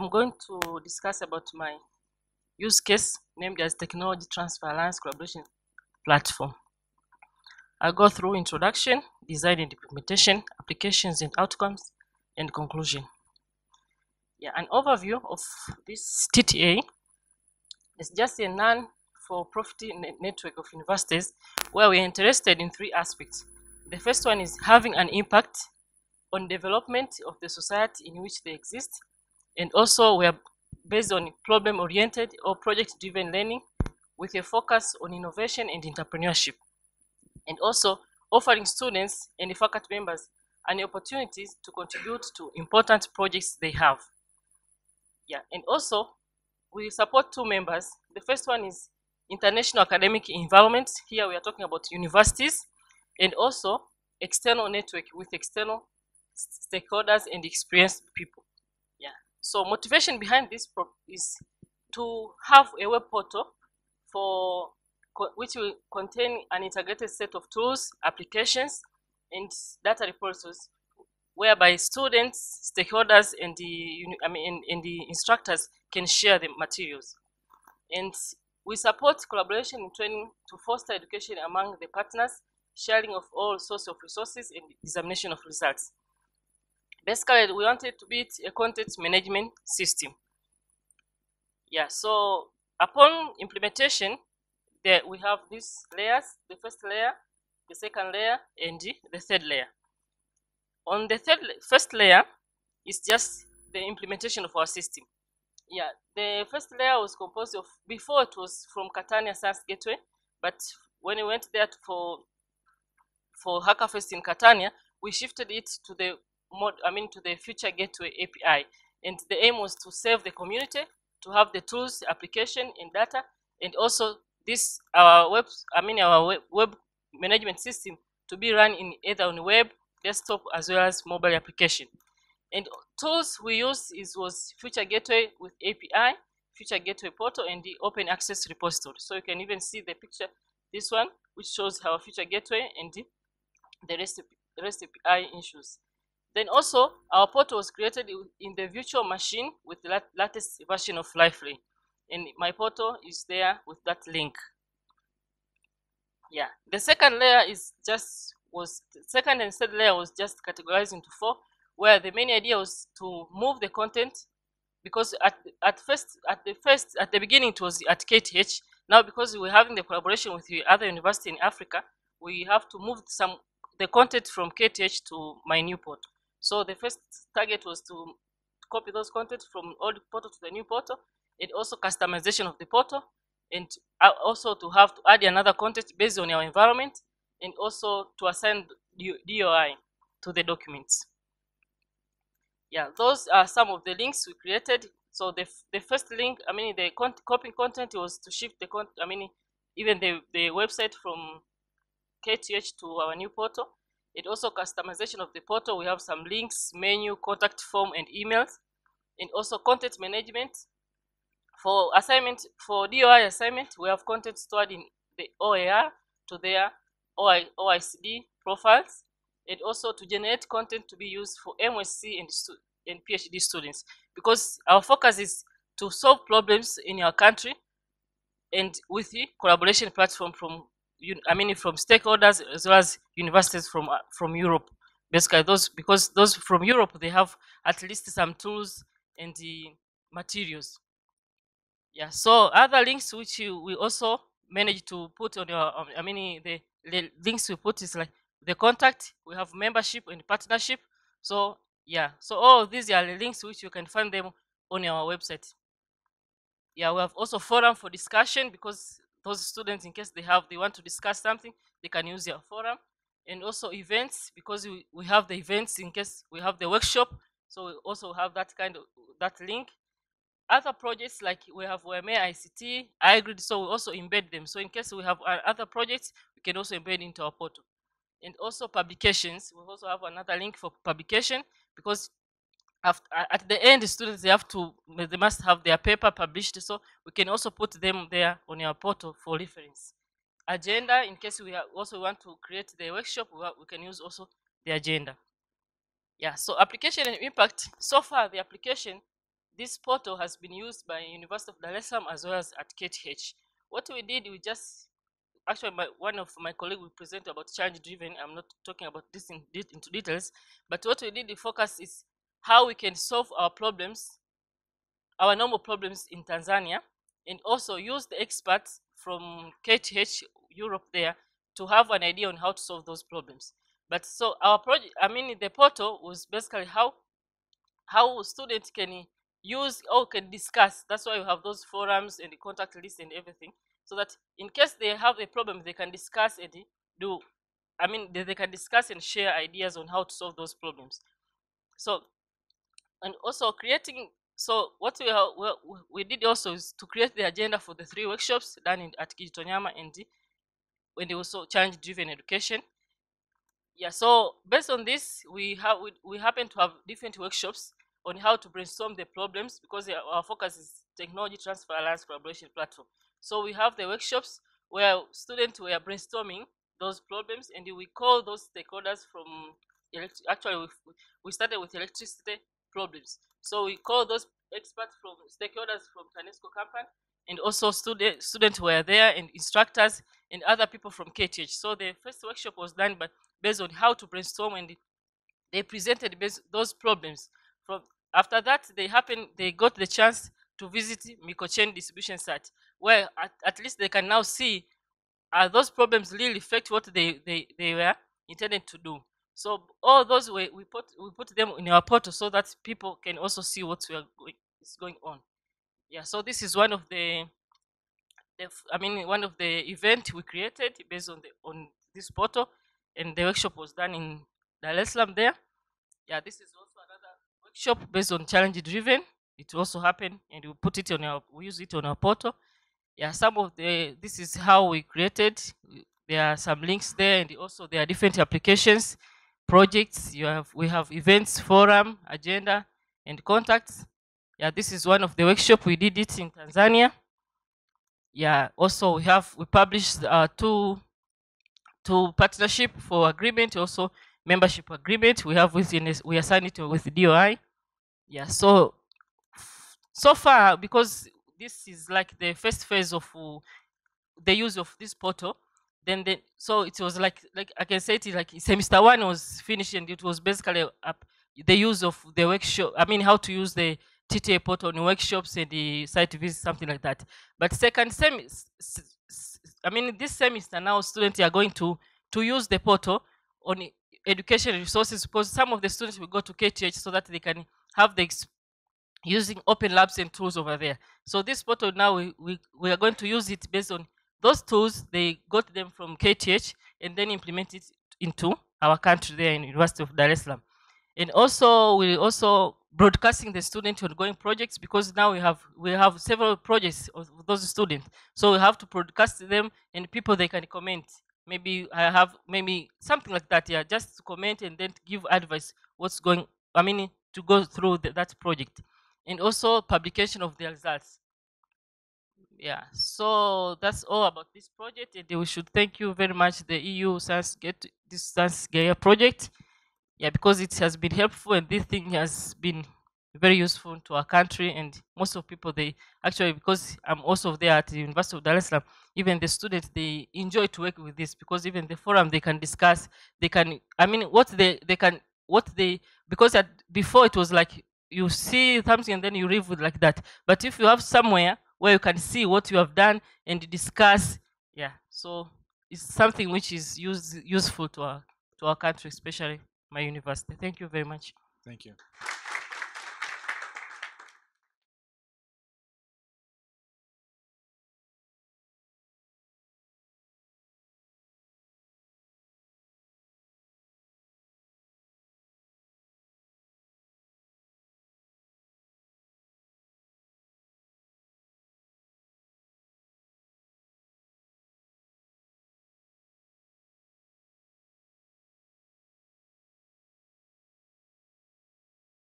I'm going to discuss about my use case named as Technology Transfer Alliance Collaboration Platform. I'll go through introduction, design and implementation, applications and outcomes, and conclusion. Yeah, an overview of this TTA is just a non-for-profit network of universities where we're interested in three aspects. The first one is having an impact on development of the society in which they exist, and also we are based on problem-oriented or project-driven learning with a focus on innovation and entrepreneurship, and also offering students and the faculty members an opportunities to contribute to important projects they have. Yeah, and also we support two members. The first one is international academic environment. Here we are talking about universities and also external network with external stakeholders and experienced people. So motivation behind this is to have a web portal for which will contain an integrated set of tools, applications, and data repositories whereby students, stakeholders, and the I mean, and, and the instructors can share the materials. And we support collaboration and training to foster education among the partners, sharing of all sorts of resources, and examination of results. Basically, we wanted to build a content management system. Yeah, so upon implementation, there we have these layers, the first layer, the second layer, and the third layer. On the third first layer is just the implementation of our system. Yeah, the first layer was composed of before it was from Catania Science Gateway, but when we went there for for Hackfest in Catania, we shifted it to the mod, I mean to the Future Gateway API, and the aim was to serve the community, to have the tools, application, and data, and also this our web, I mean our web, web management system to be run in either on web, desktop, as well as mobile application. And tools we used is was Future Gateway with API, Future Gateway portal, and the open access repository. So you can even see the picture, this one, which shows our Future Gateway and the, the REST, REST API issues. Then also, our portal was created in the virtual machine with the latest version of Liferay. And my portal is there with that link. Yeah. The second layer is just was second and third layer was just categorized into four, where the main idea was to move the content because at at first at the first at the beginning it was at KTH. Now because we're having the collaboration with the other university in Africa, we have to move some the content from KTH to my new portal. So the first target was to copy those content from old portal to the new portal, and also customization of the portal, and uh, also to have to add another content based on your environment, and also to assign DOI to the documents. Yeah, those are some of the links we created. So the, the first link, I mean, the con- copying content was to shift the content, I mean, even the, the website from KTH to our new portal. It also customization of the portal. We have some links, menu, contact form, and emails, and also content management. For assignment, for DOI assignment, we have content stored in the OAR to their OI, ORCID profiles, and also to generate content to be used for MSc and, and PhD students. Because our focus is to solve problems in your country and with the collaboration platform from I mean from stakeholders as well as universities from uh, from Europe. Basically, those because those from Europe they have at least some tools and the materials. Yeah. So other links which you we also manage to put on your I mean the, the links we put is like the contact. We have membership and partnership. So yeah. So all these are the links which you can find them on our website. Yeah, we have also forum for discussion because those students, in case they have they want to discuss something, they can use their forum. And also events because we, we have the events in case we have the workshop. So we also have that kind of that link. Other projects like we have WMA ICT, iGrid, so we also embed them. So in case we have uh, other projects, we can also embed into our portal. And also publications, we also have another link for publication because after, at the end, students they have to they must have their paper published. So we can also put them there on your portal for reference. Agenda, in case we also want to create the workshop, we, can use also the agenda. Yeah. So application and impact. So far, the application this portal has been used by University of Dar es Salaam as well as at KTH. What we did, we just actually my, one of my colleagues will present about challenge driven. I'm not talking about this in, into details, but what we did, the focus is how we can solve our problems, our normal problems in Tanzania, and also use the experts from KTH Europe there to have an idea on how to solve those problems. But so our project, I mean, the portal was basically how how students can use or can discuss. That's why we have those forums and the contact list and everything, so that in case they have a problem, they can discuss and do. I mean, they, they can discuss and share ideas on how to solve those problems. So, and also creating. So what we have, we, did also is to create the agenda for the three workshops done in, at Kijitonyama and when they also challenge-driven education. Yeah, so based on this, we have we, we happen to have different workshops on how to brainstorm the problems because our focus is technology transfer alliance collaboration platform. So we have the workshops where students were brainstorming those problems and we call those stakeholders from actually we, we started with electricity problems. So we call those experts from stakeholders from TANESCO company and also student, students were there and instructors and other people from KTH. So the first workshop was done by, based on how to brainstorm and they presented those problems. From After that, they happened, they got the chance to visit Mikocheni distribution site, where at, at least they can now see are those problems really affect what they, they, they were intended to do. So all those we, we put we put them in our portal so that people can also see what we are going, is going on. Yeah, so this is one of the, the I mean one of the event we created based on the on this portal, and the workshop was done in Dar es Salaam there. Yeah, this is also another workshop based on challenge driven. It also happened, and we put it on our we use it on our portal. Yeah, some of the this is how we created. There are some links there, and also there are different applications, projects. You have we have events, forum, agenda, and contacts. Yeah, this is one of the workshop we did it in Tanzania. Yeah, also we have we published uh, two two partnership for agreement, also membership agreement. We have within we assigned it with DOI. Yeah, so so far because this is like the first phase of uh, the use of this portal. Then, the, so it was like like I can say it like semester one was finished and it was basically the use of the workshop. I mean, how to use the TTA portal in workshops and the site visits, something like that. But second sem, I mean, this semester now students are going to, to use the portal on education resources because some of the students will go to KTH so that they can have the using open labs and tools over there. So this portal now we, we, we are going to use it based on those tools. They got them from KTH and then implemented into our country there in University of Dar es Salaam. And also we also broadcasting the student ongoing projects because now we have we have several projects of those students. So we have to broadcast them and people they can comment. Maybe I have maybe something like that, yeah, just to comment and then give advice what's going I mean to go through the, that project. And also publication of the results. Yeah, so that's all about this project and we should thank you very much the EU Science Get this Sci-GaIA project yeah, because it has been helpful and this thing has been very useful to our country and most of people they actually because I'm also there at the University of Dar es Salaam, even the students they enjoy to work with this because even the forum they can discuss, they can I mean what they they can what they because at, before it was like you see something and then you live with like that. But if you have somewhere where you can see what you have done and discuss, yeah, so it's something which is use, useful to our to our country, especially my university. Thank you very much. Thank you.